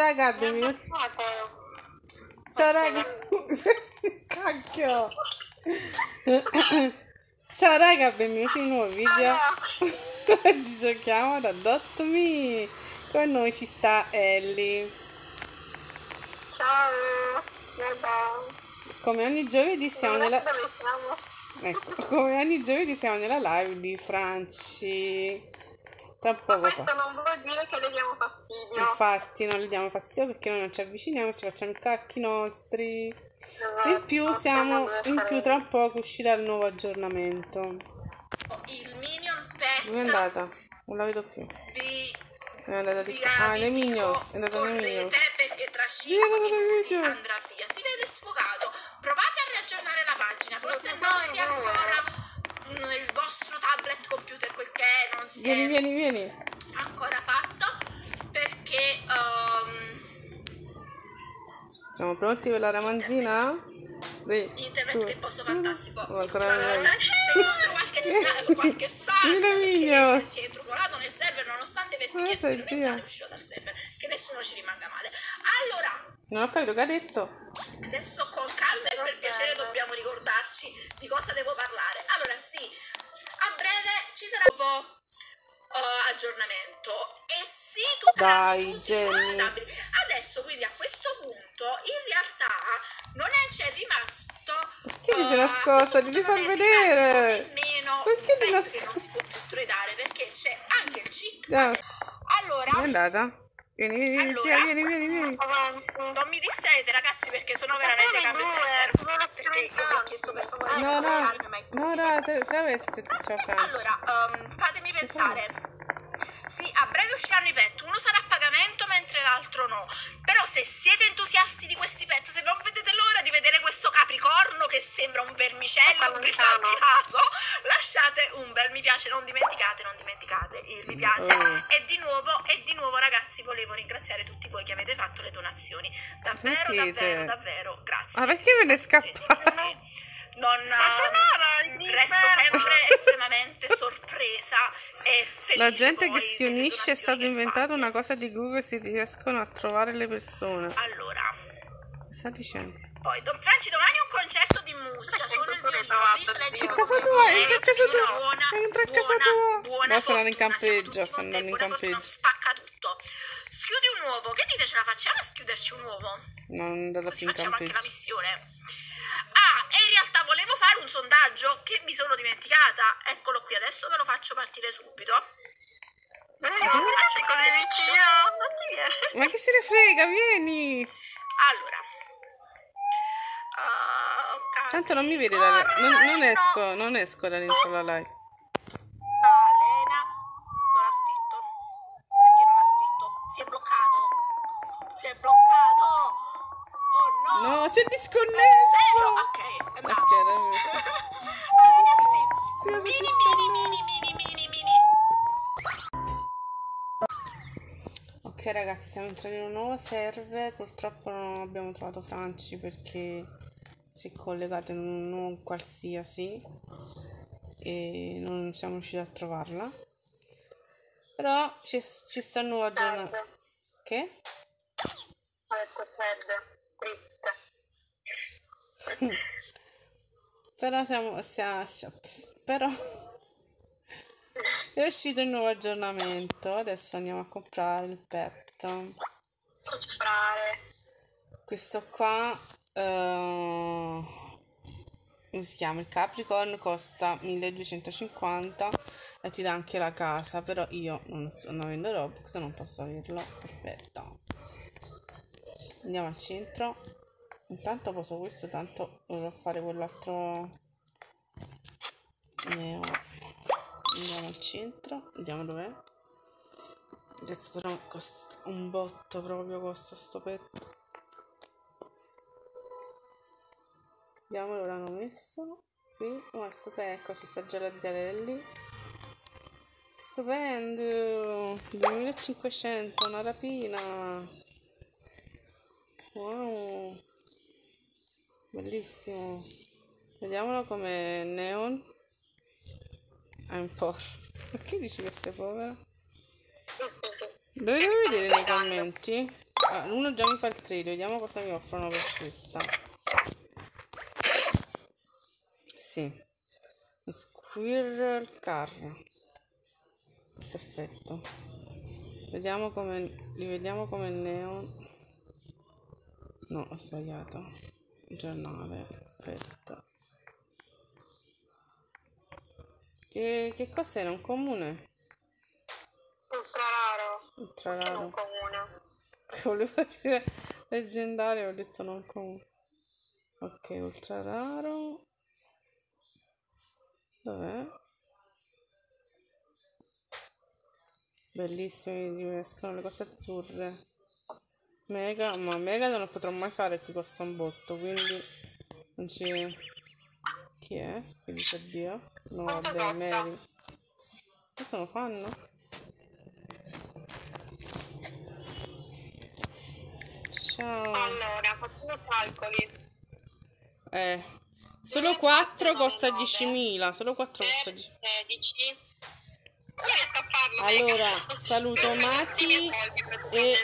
raga, benvenuti. Ciao raga. Cacchio. Ciao raga, benvenuti in un nuovo video. Oggi giochiamo ad Adopt Me. Con noi ci sta Ellie. Ciao. Come ogni giovedì siamo nella... Ecco, come ogni giovedì siamo nella live di Franci. Tra Ma poco questo non vuol dire che le diamo fastidio. Infatti non le diamo fastidio perché noi non ci avviciniamo, ci facciamo i cacchi nostri. Esatto, In più siamo, in più tra poco uscirà il nuovo aggiornamento. il minion pet Dove è andata? Non la vedo più. di È andata di via Ah, Vitico, Minions. È andata nei Minions. correte perché tra Sì, è 5 andata nei minuti andrà via si vede sfogato provate a riaggiornare la pagina forse non sia no. ancora nel vostro tablet computer quel che è non si Vieni, è vieni, vieni. ancora fatto perché ehm, Siamo pronti per la ramanzina? Internet due, che è un posto fantastico Oh, qualche, qualche che mio. si è intrupolato nel server nonostante avesse Ma chiesto di entrare uscito dal server che nessuno ci rimanga male allora Non ho capito che ha detto. Adesso con calma e per piacere dobbiamo ricordarci di cosa devo parlare. Allora sì, a breve ci sarà un nuovo uh, aggiornamento e sì, Dai. Adesso quindi a questo punto in realtà non è c'è rimasto Perché ti sei uh, a nascosta? questo Ti far vedere. nemmeno Perché un ti pet nas- che non si può più tradare perché c'è anche il cheat. Allora, è andata? Vieni, vieni, vieni, Allora? vieni, vieni, vieni. Avanti. non mi distraete ragazzi perché sono veramente cambio server. Perché io ho chiesto per favore No, non no, cercarmi, ma è no, così. no, tra- travesti. Ciao, Franci. Allora, ehm, fatemi pensare. Sì, a breve usciranno i pet. Uno sarà a pagamento mentre l'altro no. Però se siete entusiasti di questi pet, se non vedete l'ora di vedere questo capricorno che sembra un vermicello brillantinato, lasciate un bel mi piace. Non dimenticate, non dimenticate il mi piace. Oh. E di nuovo, e di nuovo ragazzi, volevo ringraziare tutti voi che avete fatto le donazioni. Davvero, davvero, davvero, grazie. Ma perché ve ne scappate? Non, ehm, resto sempre estremamente sorpresa e felice La gente che si unisce è che inventato fate. una cosa di Google si riescono a trovare le persone. Allora, Che sta dicendo? poi do- Franci domani un concerto di musica, Che sono il violino, Chris legge Casa po' tua, entra a casa tua, buona, entra a casa buona, tua. buona Adesso andare in fortuna, siamo campeggio, sto te, andando in campeggio. spacca tutto. Schiudi un uovo, che dite ce la facciamo a schiuderci un uovo? Non è Così più in facciamo anche la campeggio. missione. Ah, e in realtà volevo fare un sondaggio che mi sono dimenticata. Eccolo qui, adesso ve lo faccio partire subito. Sei così vicino. Ma che se ne frega, vieni! Allora. Ok. Tanto non mi vedi da... Non, non esco, non esco da dentro la live. Ok ragazzi, siamo entrati in un nuovo server, purtroppo non abbiamo trovato Franci perché si è collegato in un non qualsiasi e non siamo riusciti a trovarla. Però ci, ci sta il nuovo aggiornamento. Che? Ho detto Fred. Triste. Però siamo, siamo però è uscito il nuovo aggiornamento. Adesso andiamo a comprare il pet. Comprare. Questo qua, come si chiama? Il Capricorn costa 1250 e ti dà anche la casa, però io non, non avendo Robux non posso averlo. Perfetto. Andiamo al centro. Intanto poso questo, tanto dovrò fare quell'altro neo. Centro, vediamo dov'è. Adesso però costa un botto proprio costa sto petto. Vediamo dove l'hanno messo. Qui, oh, stupendo, ecco, ci sta già la Ziarelli. Stupendo! 2500, una rapina. Wow! Bellissimo. Vediamolo come neon. È un po'. Perché dici che sei povera? Dove devo vedere nei commenti? Ah, uno già mi fa il trade, vediamo cosa mi offrono per questa. Sì. Squirrel car. Perfetto. Vediamo come li vediamo come neon. No, ho sbagliato. Giornale. Aspetta. Che, che cos'era? Un comune? Ultra raro. Ultra Che non comune. Volevo dire leggendario, ho detto non comune. Ok, ultra raro. Dov'è? Bellissimi, mi escono le cose azzurre. Mega, ma mega non lo potrò mai fare, ti costa un botto, quindi non ci... Chi è? Che dice addio? No, vabbè? Mary. Cosa lo fanno? Ciao. Allora, facciamo calcoli. Eh, solo 4 costa 10.000, solo 4 costa 10.000. 16. Non riesco a farlo. Allora, saluto Mati e.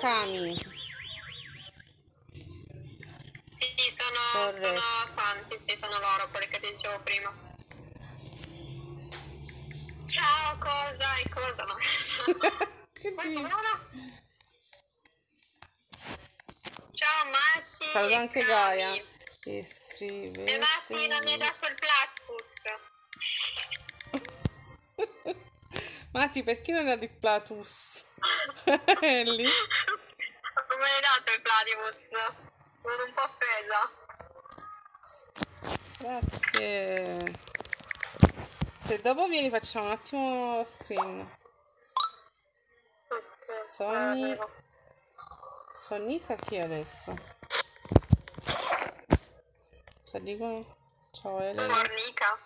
Cami. Sì, sono, sono fan, sì, sono loro, quelli che dicevo prima. Ciao, cosa e cosa no. che? Ciao Matti. Saluto anche. Gaia. E Iscrivete. Matti non mi ha dato il platypus. Matti, perché non ha di Platus? È lì. Non me l'hai dato il platypus. Sono un po' offesa. Grazie. Se dopo vieni facciamo un attimo screen. Sogni. Sonica chi è adesso? Cosa dicono? Ciao Elena. Fornica.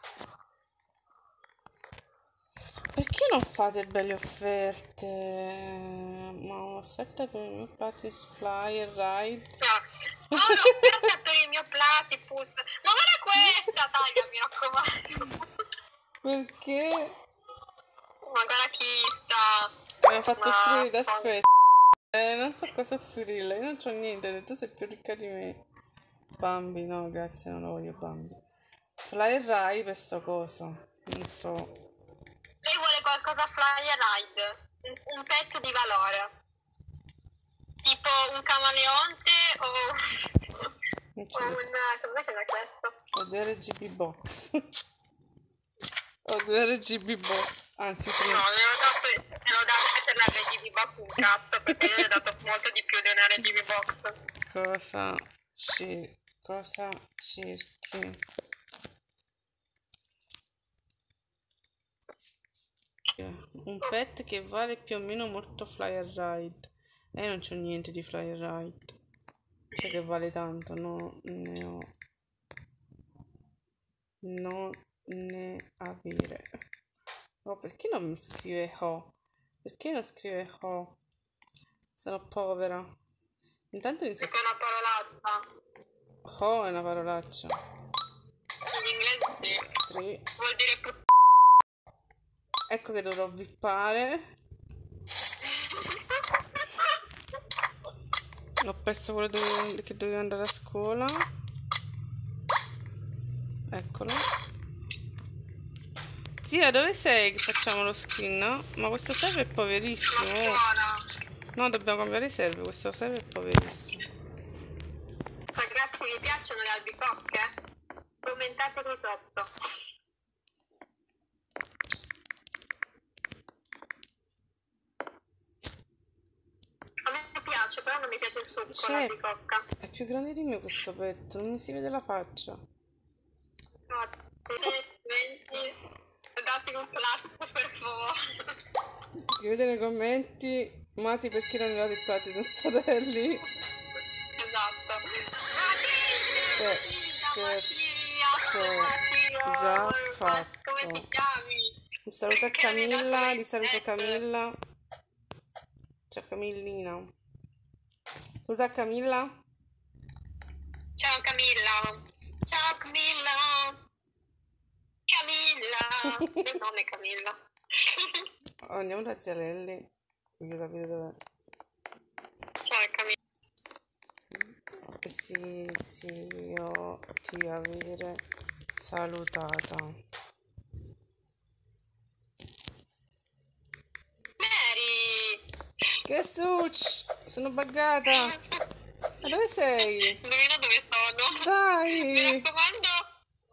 Perché non fate belle offerte? Ma un'offerta per il mio Platis Flyer Ride? No, un'offerta per il mio platypus. Ma guarda questa, taglia, mi raccomando. Perché? Ma guarda chi sta. Mi ha fatto offrire, aspetta. Eh, non so cosa offrirle, io non c'ho niente, tu sei più ricca di me. Bambi, no, grazie, non lo voglio Bambi. Flyer Ride per sto coso. Non so. Lei vuole qualcosa fly and ride. Un, un pezzo di valore. Tipo un camaleonte o, o un... Cos'è che era questo? Due RGB box. Ho due RGB box. Anzi, tre. No, glielo ho dato, glielo ho dato per la RGB box un cazzo, perché io gli ho dato molto di più di una RGB box. Cosa ci cosa cerchi? Un pet che vale più o meno molto Flyer Ride. E non c'ho niente di Flyer Ride. Cioè che vale tanto, no, ne ho. Non ne avere. Oh, perché non mi scrive Ho? Perché non scrive Ho? Sono povera. Intanto inizio Perché è una parolaccia. Ho è una parolaccia. In inglese sì. Vuol dire puttana. Ecco che dovrò vippare. Ho perso quello dove- che dovevo andare a scuola. Eccolo. Zia, dove sei che facciamo lo screen? no? Ma questo server è poverissimo. scuola. No, dobbiamo cambiare server. Questo server è poverissimo. Ragazzi, vi piacciono le albicocche? Commentatelo sotto. A me piace, però non mi piace il succo C'è. l'albicocca. È più grande di me questo pet. Non mi si vede la faccia. No, 20. Dati un plastico per favore. Scrivete nei commenti. Mati perché non date i plati non starelli. Esatto. Eh, certo, già fatto. Come ti chiami? Un saluto a Camilla, li saluto? Camilla. Ciao Camillina. Saluto a Camilla. Ciao Camilla. Ciao Camilla. Camilla. Il nome è Camilla. Oh, andiamo da Zialelli. Voglio capire dov'è. Ciao desiderio di avere salutata. Mary! Che succi? Sono buggata. Ma dove sei? Indovina dove sono? Mi Dai! raccomando,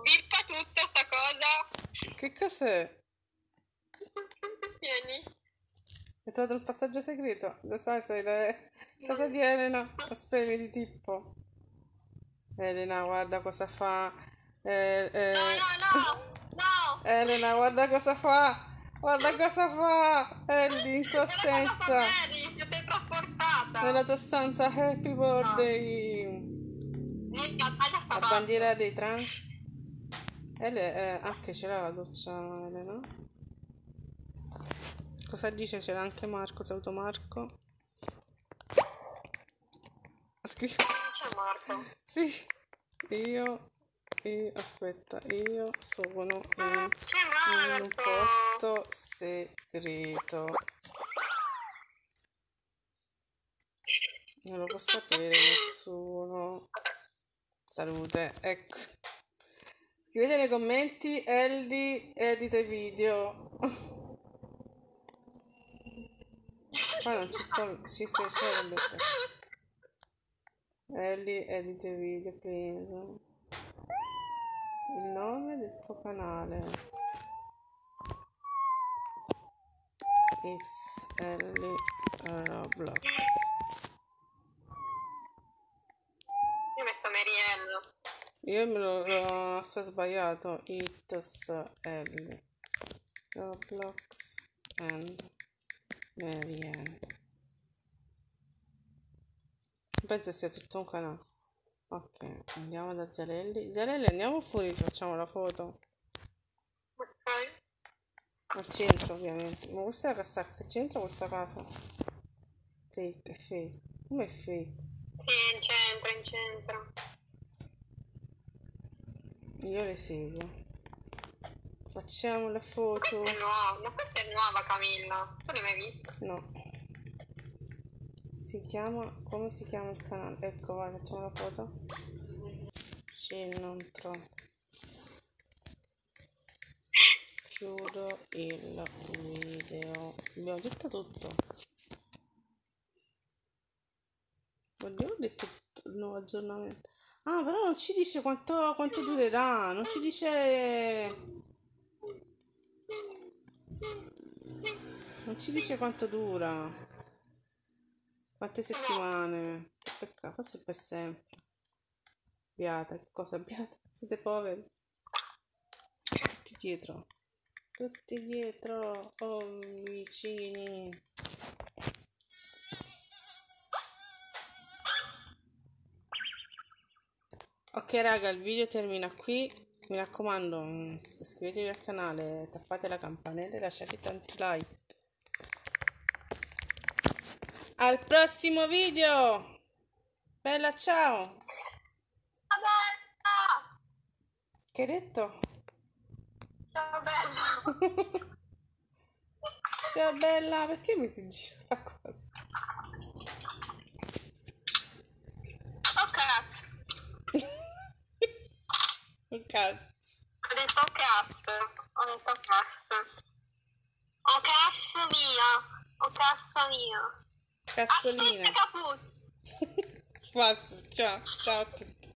bippa tutto sta cosa. Che cos'è? Vieni. Hai trovato il passaggio segreto? Lo sai, sei la casa di Elena. Aspetta, di tipo. Elena, guarda cosa fa. Eh, eh, No, no, no! No! Elena, guarda cosa fa. Guarda cosa fa. Ellie, in tua assenza. Mary, ti sei trasportata. Nella tua stanza, happy birthday. Sta La bandiera dei trans. Ele, eh, anche ce l'ha la doccia, Elena. Cosa dice? C'era anche Marco, saluto Marco. Scrive. C'è Marco. Sì, io, io, aspetta, io sono in, in un Marco. posto segreto. Non lo può sapere nessuno. Salute, ecco. Scrivete nei commenti, Ellie edita i video. Qua non ci sono, ci sei solo. Ellie edita i video, please. Il nome del tuo canale. It's Ellie Roblox. Io ho messo Mariello. Io me lo ho aspetta, sbagliato. It's Ellie Roblox and Marianne. Penso sia tutto un canale. Ok, andiamo da Zalelli. Zalelli, andiamo fuori, facciamo la foto. Ok. Al centro, ovviamente. Ma questa è questa che c'entra questa casa? Fake, è fake. Come è fake? Sì, in centro, in centro. Io le seguo. Facciamo la foto. Questa è nuova, ma questa è nuova Camilla. Tu l'hai mai vista? No. Si chiama. Come si chiama il canale? Ecco, vai, facciamo la foto. Sì, non troppo. Chiudo il video. Abbiamo detto tutto. Abbiamo detto tutto, il nuovo aggiornamento. Ah, però non ci dice quanto, quanto durerà. Non ci dice. Non ci dice quanto dura. Quante settimane. Peccato, forse per sempre. Beata, che cosa beata? Siete poveri. Tutti dietro. Tutti dietro. Oh, vicini. Ok raga, il video termina qui. Mi raccomando, mm, iscrivetevi al canale, tappate la campanella e lasciate tanti like. Al prossimo video! Bella, ciao! Ciao bella! Che hai detto? Ciao bella! Ciao bella, perché mi si gira la cosa? Oh cazzo! Un cazzo. Ho detto cazzo! Ho detto cazzo! Oh cazzo mia! Oh cazzo mia! Cazzolina. Aspetta capuzzo! Basta, ciao, ciao a tutti.